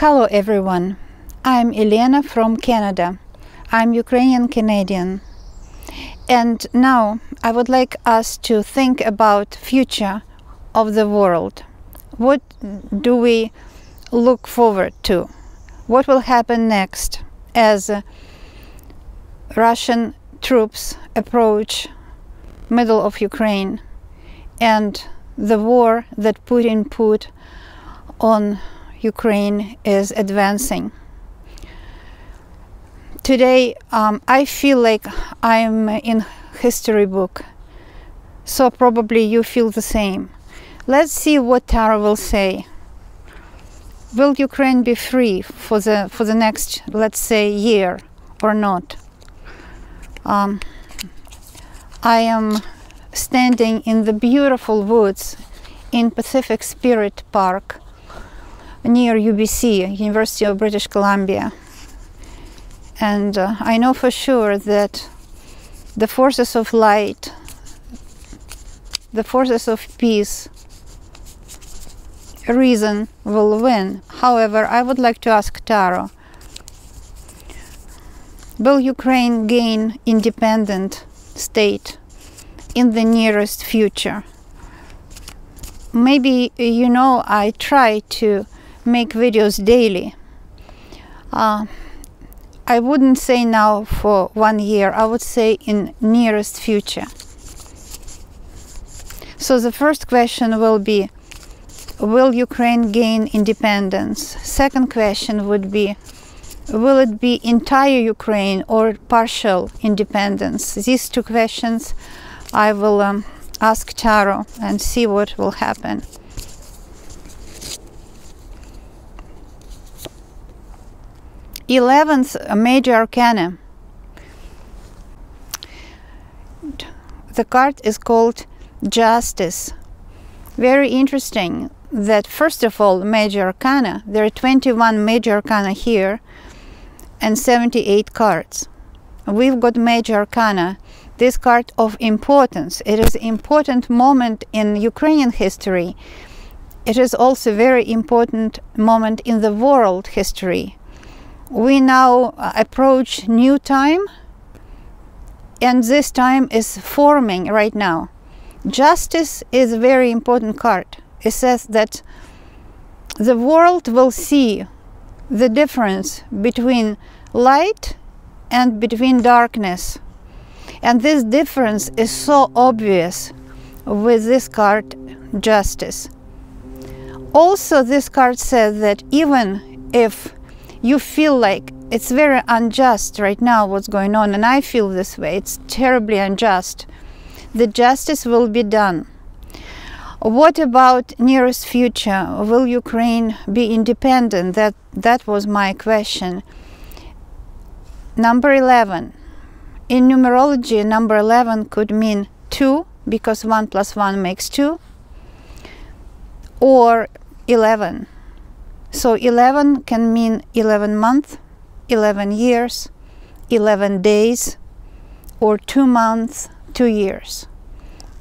Hello everyone. I'm Elena from Canada. I'm Ukrainian Canadian. And now I would like us to think about future of the world. What do we look forward to? What will happen next as Russian troops approach middle of Ukraine and the war that Putin put on Ukraine is advancing. Today, um, I feel like I'm in history book, so probably you feel the same. Let's see what Tarot will say. Will Ukraine be free for the for the next, let's say, year or not? Um, I am standing in the beautiful woods in Pacific Spirit Park near UBC, University of British Columbia. And uh, I know for sure that the forces of light, the forces of peace, reason will win. However, I would like to ask Tarot, will Ukraine gain independent state in the nearest future? Maybe, you know, I try to make videos daily. Uh, I wouldn't say now for one year, I would say in nearest future. So the first question will be, will Ukraine gain independence? Second question would be, will it be entire Ukraine or partial independence? These two questions I will um, ask Tarot and see what will happen. 11th major arcana. The card is called Justice. Very interesting that first of all major arcana, there are 21 major arcana here and 78 cards. We've got major arcana, this card of importance. It is important moment in Ukrainian history. It is also very important moment in the world history we now uh, approach new time and this time is forming right now. Justice is a very important card. It says that the world will see the difference between light and between darkness. And this difference is so obvious with this card justice. Also this card says that even if you feel like it's very unjust right now what's going on and i feel this way. It's terribly unjust. The justice will be done. What about nearest future? Will ukraine be independent? That that was my question. Number 11 in numerology number 11 could mean 2 because 1 plus 1 makes 2 or 11 so 11 can mean 11 months, 11 years, 11 days, or 2 months, 2 years.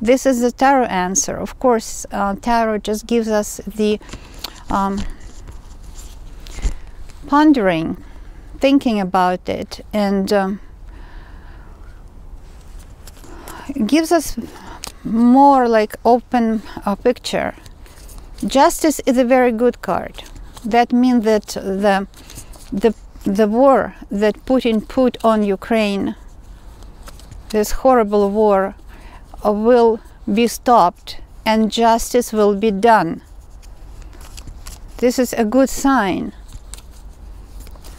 This is the tarot answer. Of course, uh, tarot just gives us the um, pondering, thinking about it, and um, gives us more like open uh, picture. Justice is a very good card that means that the the the war that Putin put on Ukraine, this horrible war, uh, will be stopped and justice will be done. This is a good sign.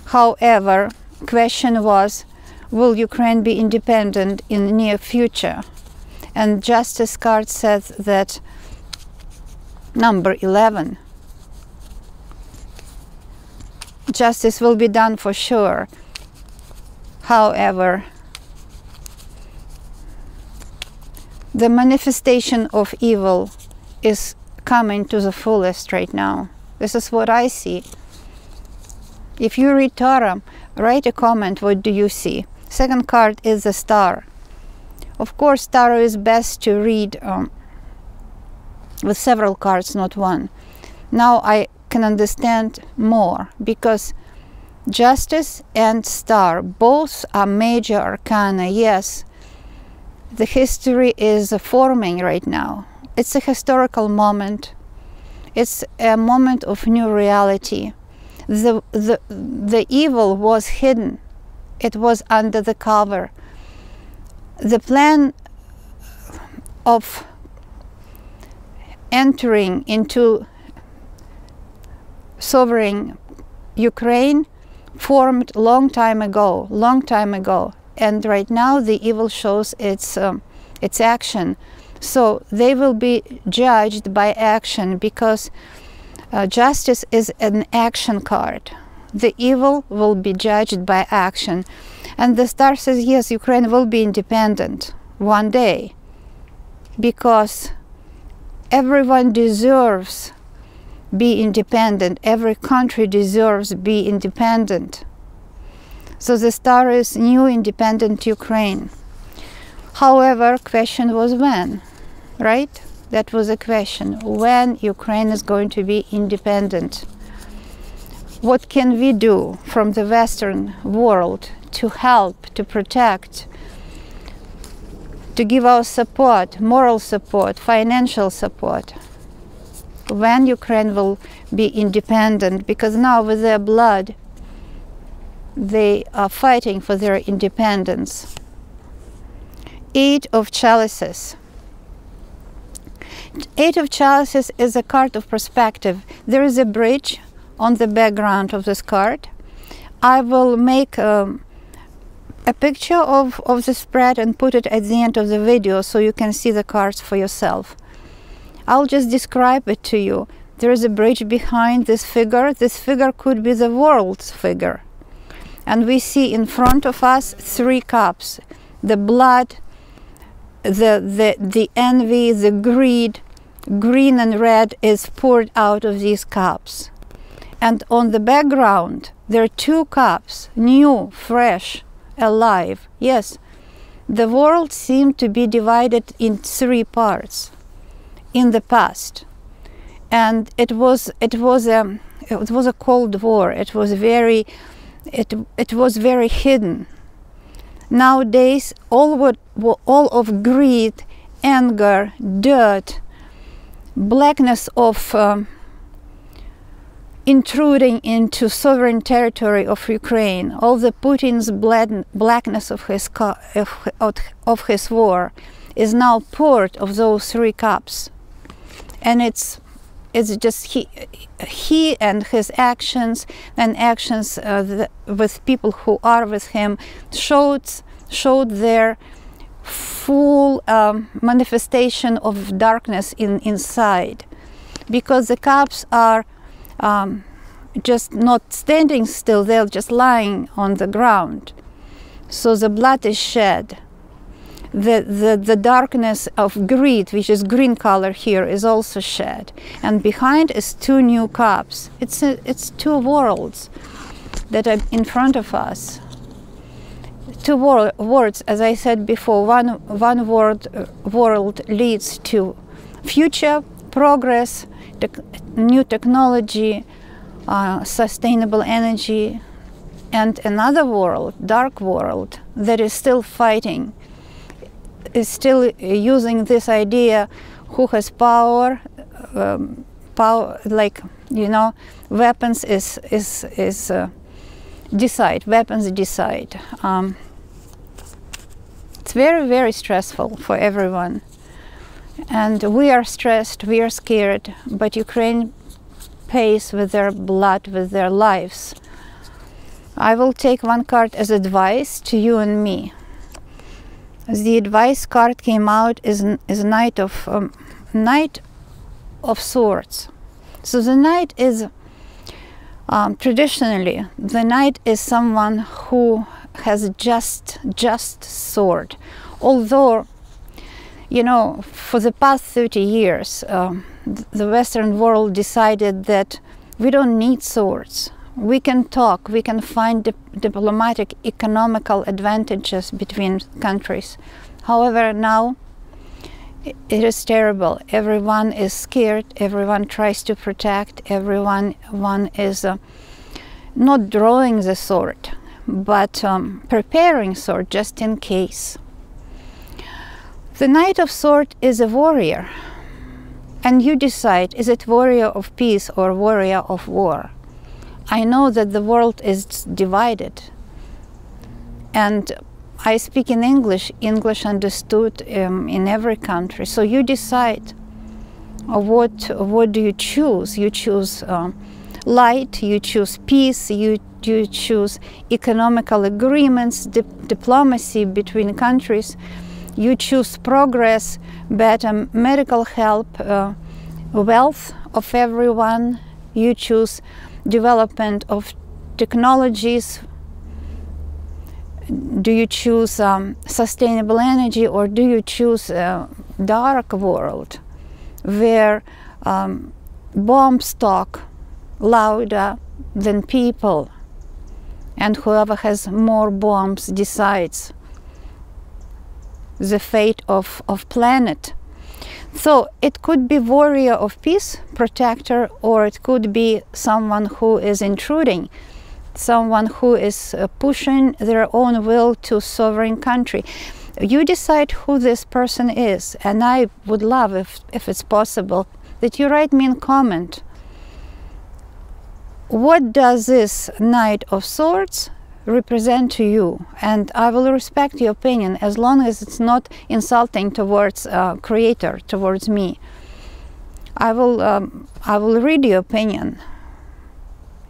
However, question was, will Ukraine be independent in the near future? And Justice card says that number 11 justice will be done for sure. However, the manifestation of evil is coming to the fullest right now. This is what I see. If you read Tarot, write a comment, what do you see? Second card is the star. Of course, Tarot is best to read um, with several cards, not one. Now I can understand more because justice and star both are major arcana yes. The history is forming right now. It's a historical moment. It's a moment of new reality. The the the evil was hidden. It was under the cover. The plan of entering into sovereign Ukraine formed long time ago, long time ago, and right now the evil shows its um, its action. So they will be judged by action because uh, justice is an action card. The evil will be judged by action, and the star says yes, Ukraine will be independent one day because everyone deserves be independent. Every country deserves be independent. So the star is new independent Ukraine. However, question was when, right? That was a question. When Ukraine is going to be independent? What can we do from the Western world to help, to protect, to give our support, moral support, financial support? When Ukraine will be independent, because now with their blood, they are fighting for their independence. Eight of Chalices. Eight of Chalices is a card of perspective. There is a bridge on the background of this card. I will make um, a picture of, of the spread and put it at the end of the video so you can see the cards for yourself. I'll just describe it to you. There is a bridge behind this figure. This figure could be the world's figure. And we see in front of us three cups the blood, the, the, the envy, the greed, green and red is poured out of these cups. And on the background, there are two cups, new, fresh, alive. Yes, the world seemed to be divided in three parts in the past, and it was it was a it was a cold war. It was very it it was very hidden. Nowadays, all what all of greed, anger, dirt, blackness of um, intruding into sovereign territory of Ukraine, all the Putin's blackness of his of, of his war, is now poured of those three cups and it's it's just he he and his actions and actions uh, the, with people who are with him showed showed their full um, manifestation of darkness in inside. Because the cups are um, just not standing still they're just lying on the ground. So the blood is shed the, the, the darkness of greed, which is green color here, is also shed. And behind is two new cups. It's, a, it's two worlds that are in front of us. Two wor worlds, as I said before, one, one world, uh, world leads to future progress, te new technology, uh, sustainable energy, and another world, dark world, that is still fighting is still using this idea who has power um, power like you know weapons is is is uh, decide weapons decide. Um, it's very very stressful for everyone. And we are stressed we are scared but ukraine pays with their blood with their lives. I will take one card as advice to you and me the advice card came out is is knight of um, knight of swords. So the knight is um, traditionally the knight is someone who has just just sword. Although you know for the past 30 years um, the western world decided that we don't need swords we can talk, we can find dip diplomatic, economical advantages between countries. However, now it is terrible. Everyone is scared. Everyone tries to protect. Everyone one is uh, not drawing the sword, but um, preparing sword just in case. The Knight of Sword is a warrior, and you decide is it warrior of peace or warrior of war. I know that the world is divided, and I speak in English, English understood um, in every country. So you decide what what do you choose? You choose um, light, you choose peace, you you choose economical agreements, dip diplomacy between countries, you choose progress, better medical help, uh, wealth of everyone, you choose development of technologies? Do you choose um, sustainable energy or do you choose a dark world where um, bombs talk louder than people and whoever has more bombs decides the fate of, of planet so it could be warrior of peace protector or it could be someone who is intruding someone who is uh, pushing their own will to sovereign country. You decide who this person is and i would love if, if it's possible that you write me in comment. What does this knight of swords represent to you. And i will respect your opinion as long as it's not insulting towards uh, creator towards me. I will um, i will read your opinion.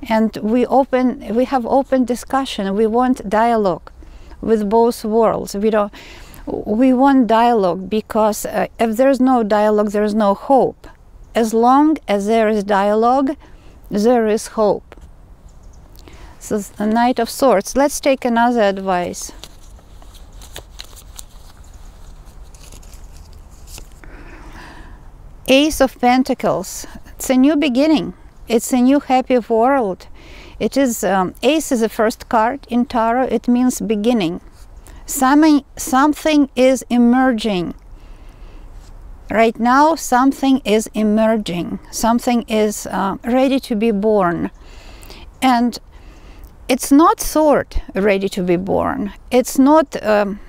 And we open we have open discussion. We want dialogue with both worlds. We don't we want dialogue because uh, if there's no dialogue there's no hope. As long as there is dialogue there is hope so the knight of swords let's take another advice ace of pentacles it's a new beginning it's a new happy world. It is um, Ace is the first card in tarot. It means beginning. Something something is emerging. Right now, something is emerging. Something is uh, ready to be born, and it's not sword ready to be born. It's not. Um,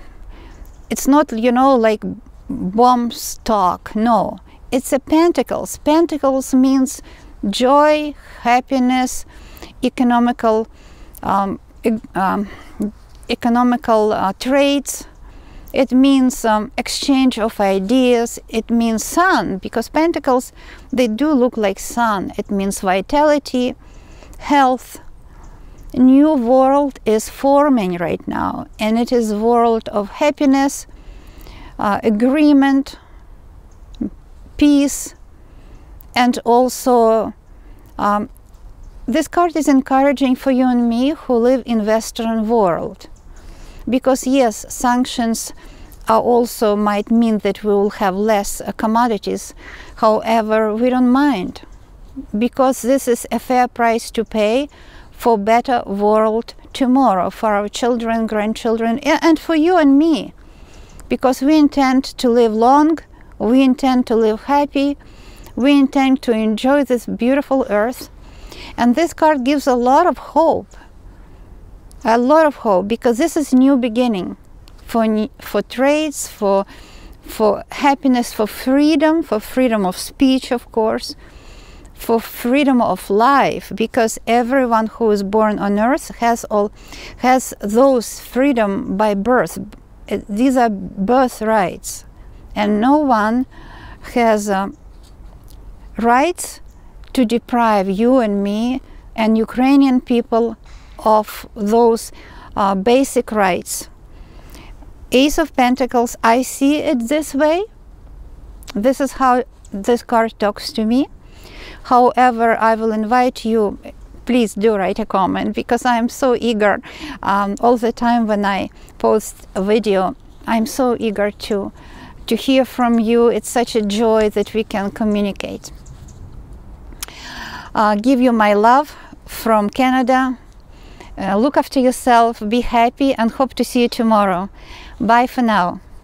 it's not you know like bomb stock. No, it's a pentacles. Pentacles means joy, happiness, economical, um, e um, economical uh, traits. It means um, exchange of ideas. It means sun because pentacles they do look like sun. It means vitality, health. New world is forming right now, and it is world of happiness, uh, agreement, peace, and also um, this card is encouraging for you and me who live in western world. Because yes sanctions also might mean that we will have less uh, commodities. However we don't mind because this is a fair price to pay for better world tomorrow for our children grandchildren and for you and me because we intend to live long we intend to live happy we intend to enjoy this beautiful earth. And this card gives a lot of hope. A lot of hope because this is a new beginning for for trades, for for happiness, for freedom, for freedom of speech, of course, for freedom of life, because everyone who is born on earth has all has those freedom by birth. These are birth rights and no one has. Uh, rights to deprive you and me and Ukrainian people of those uh, basic rights. Ace of Pentacles, I see it this way. This is how this card talks to me. However, I will invite you, please do write a comment because I am so eager um, all the time when I post a video. I'm so eager to, to hear from you. It's such a joy that we can communicate uh, give you my love from Canada. Uh, look after yourself, be happy, and hope to see you tomorrow. Bye for now.